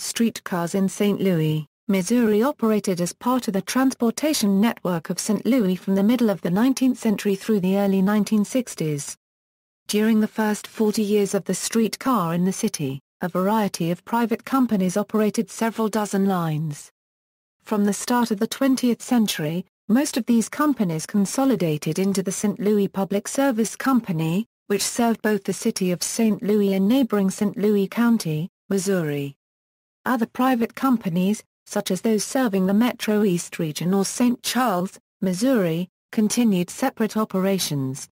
Streetcars in St. Louis, Missouri operated as part of the transportation network of St. Louis from the middle of the 19th century through the early 1960s. During the first 40 years of the streetcar in the city, a variety of private companies operated several dozen lines. From the start of the 20th century, most of these companies consolidated into the St. Louis Public Service Company, which served both the city of St. Louis and neighboring St. Louis County, Missouri. Other private companies, such as those serving the Metro East region or St. Charles, Missouri, continued separate operations.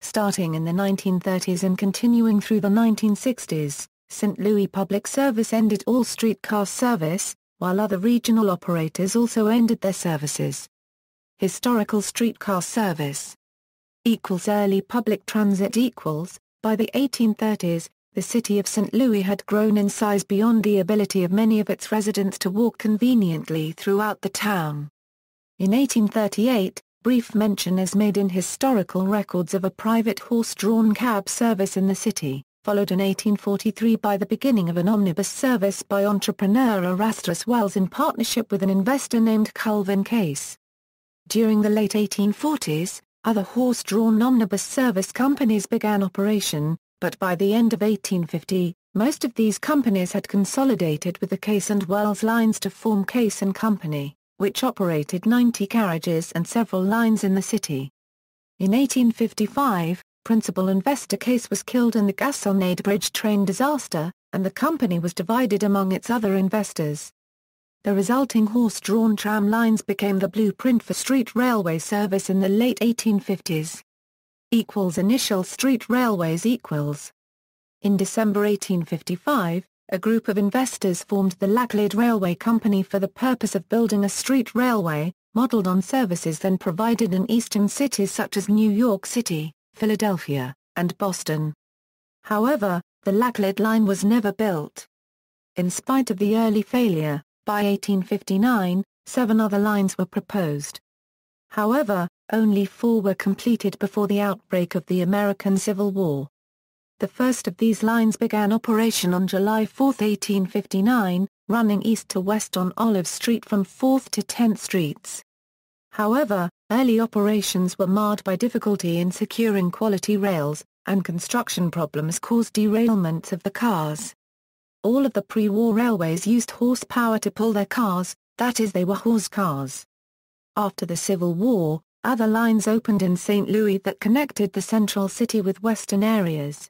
Starting in the 1930s and continuing through the 1960s, St. Louis Public Service ended all streetcar service, while other regional operators also ended their services. Historical streetcar service equals early public transit equals, by the 1830s, the city of St. Louis had grown in size beyond the ability of many of its residents to walk conveniently throughout the town. In 1838, brief mention is made in historical records of a private horse-drawn cab service in the city, followed in 1843 by the beginning of an omnibus service by entrepreneur Erastus Wells in partnership with an investor named Calvin Case. During the late 1840s, other horse-drawn omnibus service companies began operation, but by the end of 1850, most of these companies had consolidated with the Case and Wells lines to form Case and Company, which operated 90 carriages and several lines in the city. In 1855, principal investor Case was killed in the Gasconade Bridge train disaster, and the company was divided among its other investors. The resulting horse-drawn tram lines became the blueprint for street railway service in the late 1850s equals initial street railways equals. In December 1855, a group of investors formed the Laclede Railway Company for the purpose of building a street railway, modeled on services then provided in eastern cities such as New York City, Philadelphia, and Boston. However, the Laclede line was never built. In spite of the early failure, by 1859, seven other lines were proposed. However, only four were completed before the outbreak of the American Civil War. The first of these lines began operation on July 4, 1859, running east to west on Olive Street from 4th to 10th Streets. However, early operations were marred by difficulty in securing quality rails, and construction problems caused derailments of the cars. All of the pre-war railways used horsepower to pull their cars, that is they were horse cars. After the Civil War, other lines opened in St. Louis that connected the central city with western areas.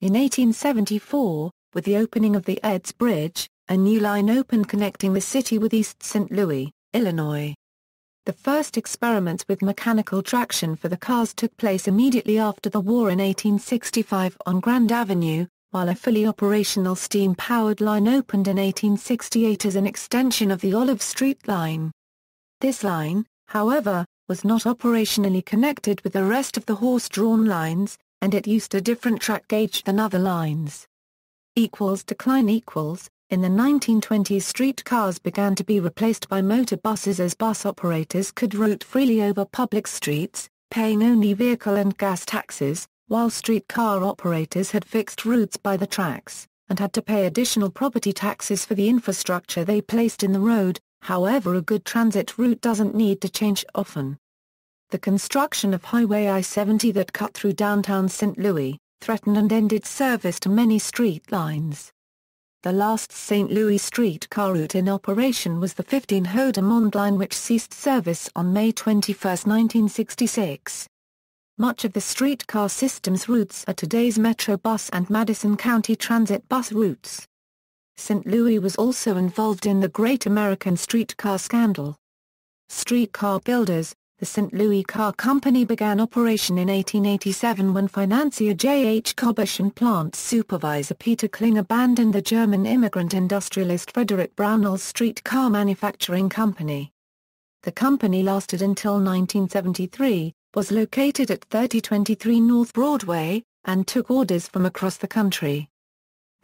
In 1874, with the opening of the Eads Bridge, a new line opened connecting the city with East St. Louis, Illinois. The first experiments with mechanical traction for the cars took place immediately after the war in 1865 on Grand Avenue, while a fully operational steam-powered line opened in 1868 as an extension of the Olive Street line. This line, however, was not operationally connected with the rest of the horse-drawn lines, and it used a different track gauge than other lines. Equals decline equals, in the 1920s streetcars began to be replaced by motor buses as bus operators could route freely over public streets, paying only vehicle and gas taxes, while streetcar operators had fixed routes by the tracks, and had to pay additional property taxes for the infrastructure they placed in the road, however a good transit route doesn't need to change often. The construction of Highway I-70 that cut through downtown St. Louis, threatened and ended service to many street lines. The last St. Louis streetcar route in operation was the 15 Hodiamont line which ceased service on May 21, 1966. Much of the streetcar system's routes are today's Metro bus and Madison County Transit bus routes. St. Louis was also involved in the Great American Streetcar Scandal. Streetcar builders, the St. Louis Car Company began operation in 1887 when financier J. H. Kobusch and plant supervisor Peter Kling abandoned the German immigrant industrialist Frederick Brownell's streetcar manufacturing company. The company lasted until 1973, was located at 3023 North Broadway, and took orders from across the country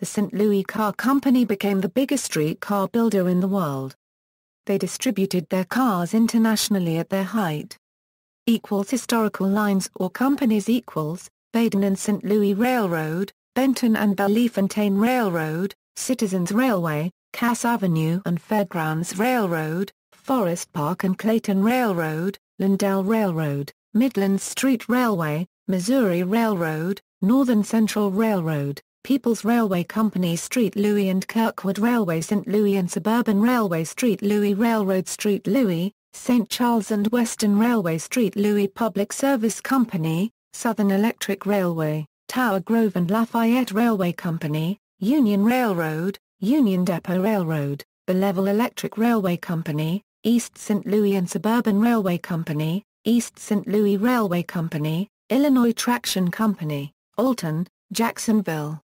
the St. Louis Car Company became the biggest street car builder in the world. They distributed their cars internationally at their height. Equals historical lines or companies equals, Baden and St. Louis Railroad, Benton and Bellefontaine Railroad, Citizens Railway, Cass Avenue and Fairgrounds Railroad, Forest Park and Clayton Railroad, Lindell Railroad, Midland Street Railway, Missouri Railroad, Northern Central Railroad, People's Railway Company Street Louis and Kirkwood Railway St. Louis and Suburban Railway Street Louis Railroad Street Louis, St. Charles and Western Railway Street Louis Public Service Company, Southern Electric Railway, Tower Grove and Lafayette Railway Company, Union Railroad, Union Depot Railroad, Belleville Electric Railway Company, East St. Louis and Suburban Railway Company, East St. Louis Railway Company, Illinois Traction Company, Alton, Jacksonville,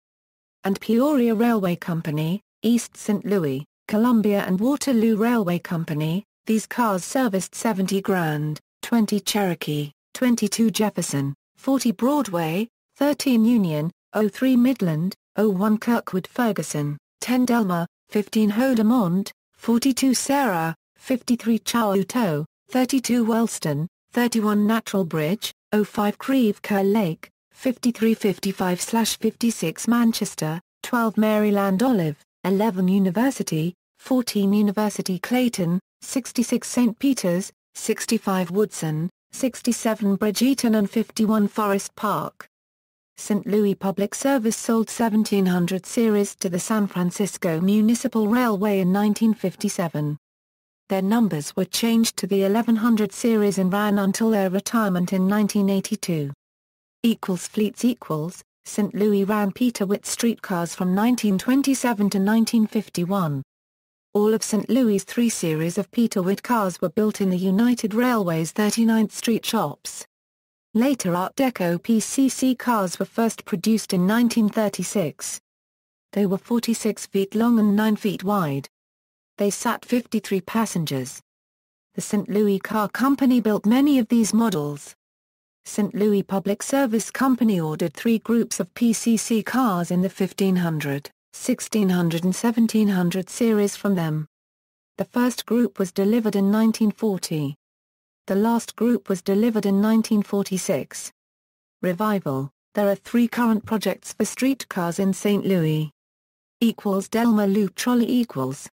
and Peoria Railway Company, East St. Louis, Columbia and Waterloo Railway Company. These cars serviced 70 Grand, 20 Cherokee, 22 Jefferson, 40 Broadway, 13 Union, 03 Midland, 01 Kirkwood Ferguson, 10 Delmar, 15 Hodiamont, 42 Sarah, 53 Chouteau, 32 Wellston, 31 Natural Bridge, 05 Creve Lake, 5355-56 Manchester, 12 Maryland Olive, 11 University, 14 University Clayton, 66 St. Peters, 65 Woodson, 67 Bridgeton and 51 Forest Park. St. Louis Public Service sold 1700 series to the San Francisco Municipal Railway in 1957. Their numbers were changed to the 1100 series and ran until their retirement in 1982. Equals fleets equals, St. Louis ran Peter Witt streetcars from 1927 to 1951. All of St. Louis' three series of Peter Witt cars were built in the United Railways 39th Street shops. Later Art Deco PCC cars were first produced in 1936. They were 46 feet long and 9 feet wide. They sat 53 passengers. The St. Louis Car Company built many of these models. St. Louis Public Service Company ordered three groups of PCC cars in the 1500, 1600 and 1700 series from them. The first group was delivered in 1940. The last group was delivered in 1946. Revival There are three current projects for streetcars in St. Louis. Equals Delmar Loop Trolley equals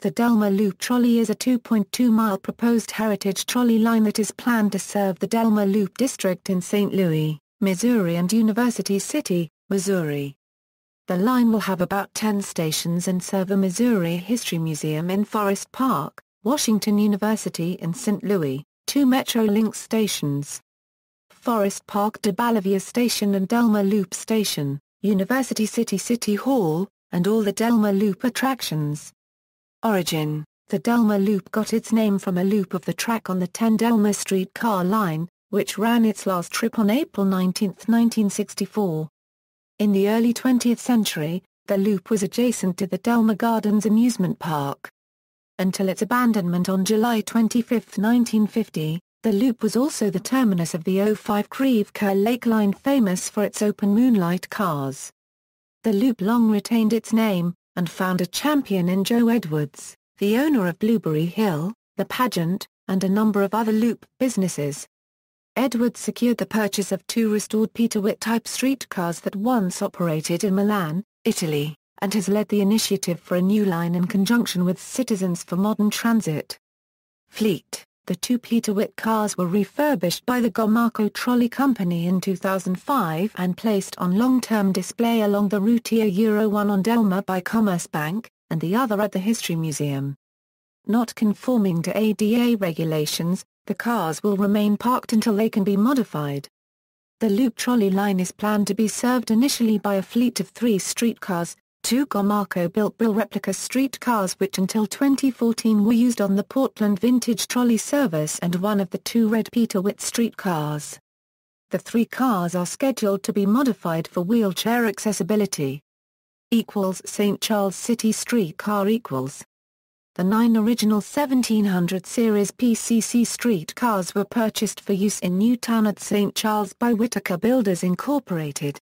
the Delmar Loop Trolley is a 2.2-mile proposed heritage trolley line that is planned to serve the Delmar Loop District in St. Louis, Missouri and University City, Missouri. The line will have about 10 stations and serve a Missouri History Museum in Forest Park, Washington University in St. Louis, two Metrolink stations. Forest Park DeBaliviere Station and Delmar Loop Station, University City City Hall, and all the Delmar Loop attractions. Origin The Delmar Loop got its name from a loop of the track on the 10 Delmar Street car line, which ran its last trip on April 19, 1964. In the early 20th century, the loop was adjacent to the Delmar Gardens amusement park. Until its abandonment on July 25, 1950, the loop was also the terminus of the 05 Creve Coeur Lake line famous for its open moonlight cars. The loop long retained its name, and found a champion in Joe Edwards, the owner of Blueberry Hill, the pageant, and a number of other loop businesses. Edwards secured the purchase of two restored Peter Witt-type streetcars that once operated in Milan, Italy, and has led the initiative for a new line in conjunction with Citizens for Modern Transit. Fleet the two Peter Witt cars were refurbished by the Gomaco Trolley Company in 2005 and placed on long-term display along the Routier Euro 1 on Delmar by Commerce Bank, and the other at the History Museum. Not conforming to ADA regulations, the cars will remain parked until they can be modified. The loop trolley line is planned to be served initially by a fleet of three streetcars, Two Gomaco-built Brill replica streetcars which until 2014 were used on the Portland Vintage Trolley Service and one of the two red Peter Witt streetcars. The three cars are scheduled to be modified for wheelchair accessibility. Equals St. Charles City streetcar equals. The nine original 1700 series PCC streetcars were purchased for use in Newtown at St. Charles by Whitaker Builders Incorporated.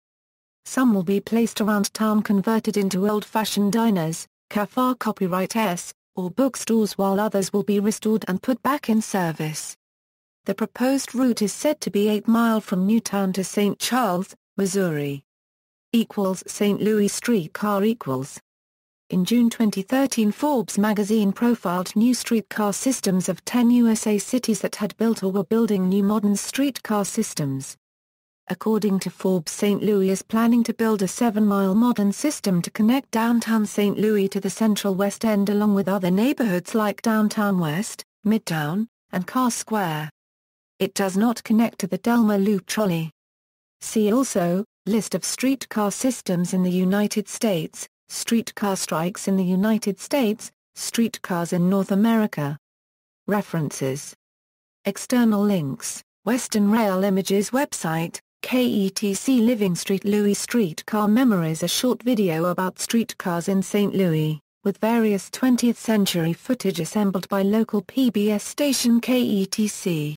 Some will be placed around town converted into old-fashioned diners, cafe copyright S, or bookstores while others will be restored and put back in service. The proposed route is said to be 8 mile from Newtown to St. Charles, Missouri. Equals St. Louis streetcar equals. In June 2013 Forbes magazine profiled new streetcar systems of 10 USA cities that had built or were building new modern streetcar systems. According to Forbes St. Louis is planning to build a 7-mile modern system to connect downtown St. Louis to the central West End along with other neighborhoods like Downtown West, Midtown, and Carr Square. It does not connect to the Delmar Loop trolley. See also, List of streetcar systems in the United States, Streetcar strikes in the United States, Streetcars in North America. References. External links, Western Rail Images website, KETC Living Street Louis Streetcar Memories A short video about streetcars in St. Louis, with various 20th century footage assembled by local PBS station KETC.